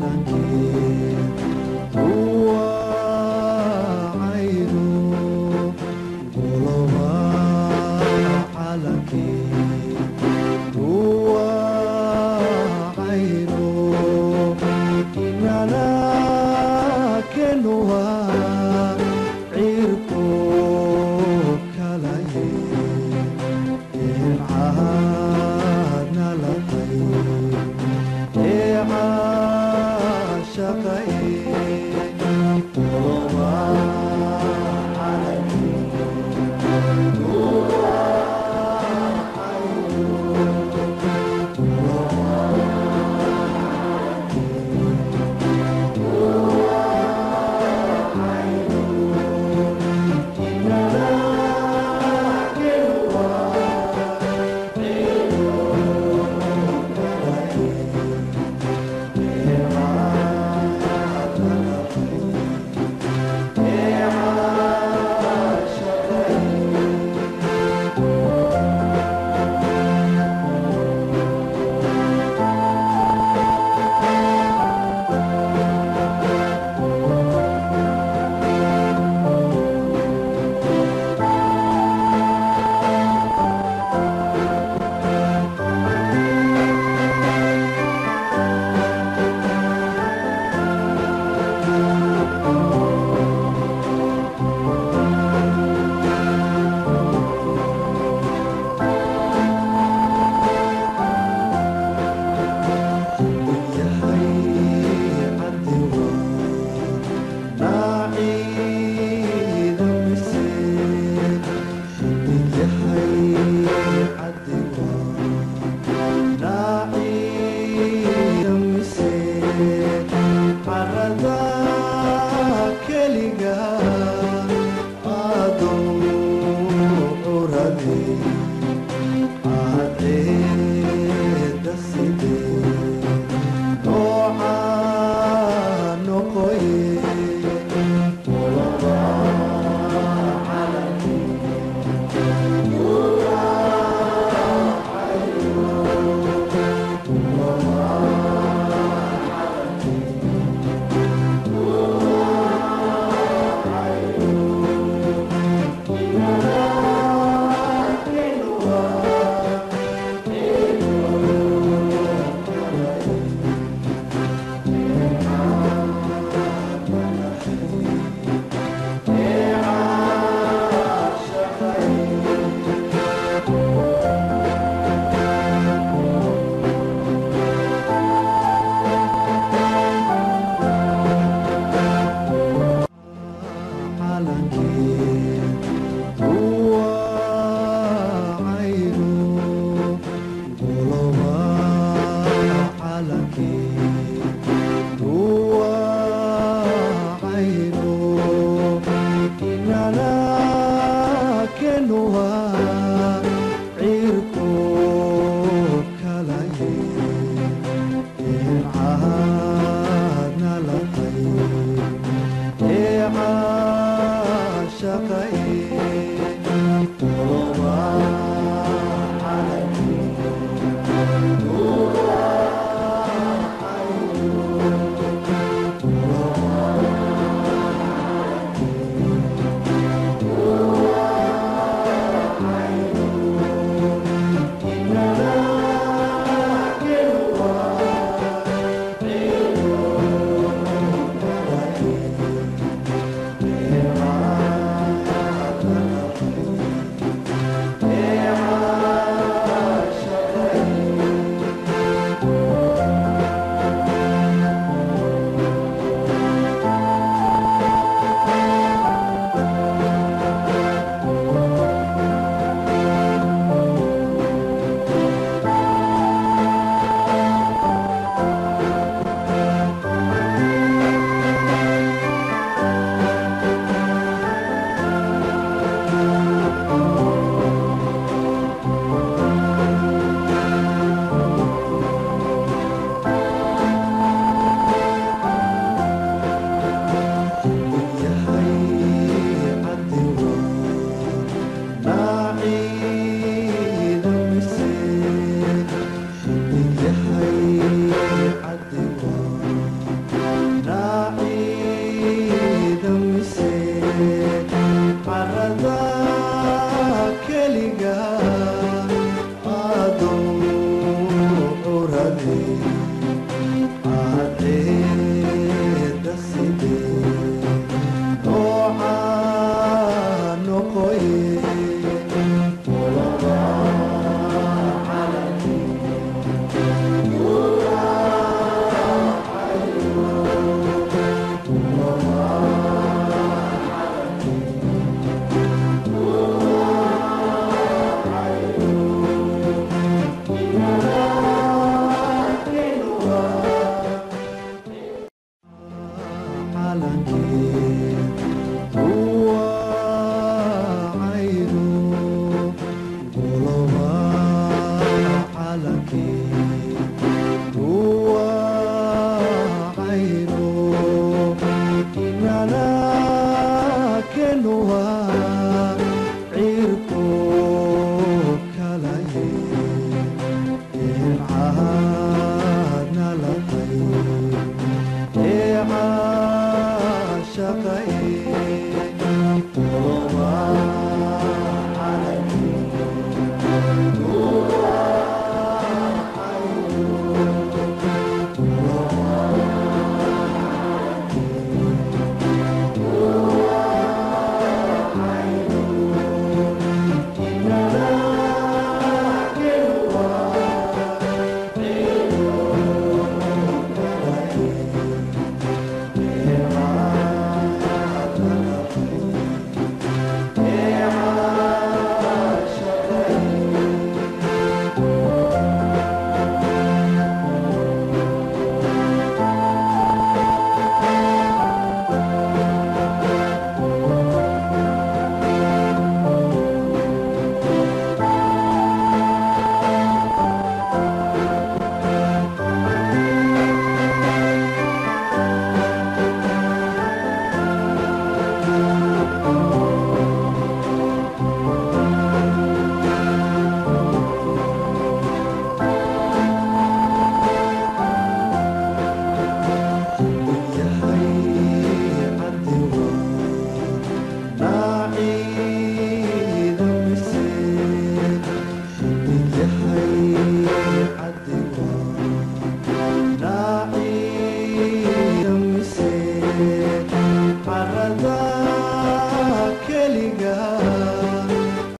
shaka Oh.